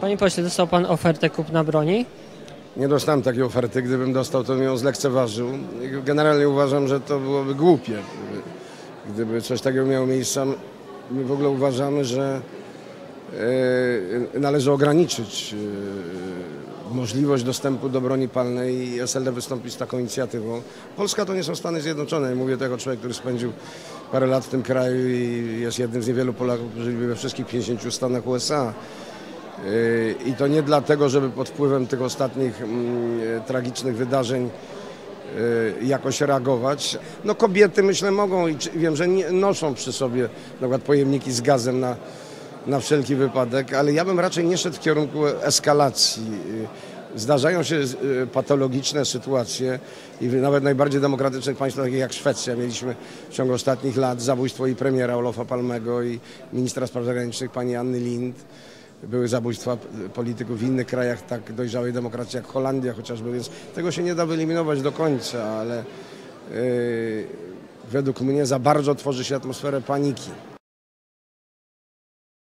Panie pośle, dostał pan ofertę kupna broni? Nie dostałem takiej oferty. Gdybym dostał, to bym ją zlekceważył. Generalnie uważam, że to byłoby głupie, gdyby, coś takiego miało miejsce. My w ogóle uważamy, że e, należy ograniczyć e, możliwość dostępu do broni palnej i SLD wystąpi z taką inicjatywą. Polska to nie są Stany Zjednoczone. Mówię jako człowiek, który spędził parę lat w tym kraju i jest jednym z niewielu Polaków, którzy we wszystkich 50 stanach USA. I to nie dlatego, żeby pod wpływem tych ostatnich mm, e, tragicznych wydarzeń yy, jakoś reagować. No kobiety myślę mogą i wiem, że noszą przy sobie na przykład pojemniki z gazem na, na wszelki wypadek, ale ja bym raczej nie szedł w kierunku eskalacji. Yy, Zdarzają się patologiczne sytuacje i w nawet najbardziej demokratycznych państwach, takich jak Szwecja, mieliśmy w ciągu ostatnich lat zabójstwo i premiera Olofa Palmego i ministra spraw zagranicznych pani Anny Lind. Były zabójstwa polityków w innych krajach tak dojrzałej demokracji jak Holandia chociażby, więc tego się nie da wyeliminować do końca, ale yy, według mnie za bardzo tworzy się atmosferę paniki.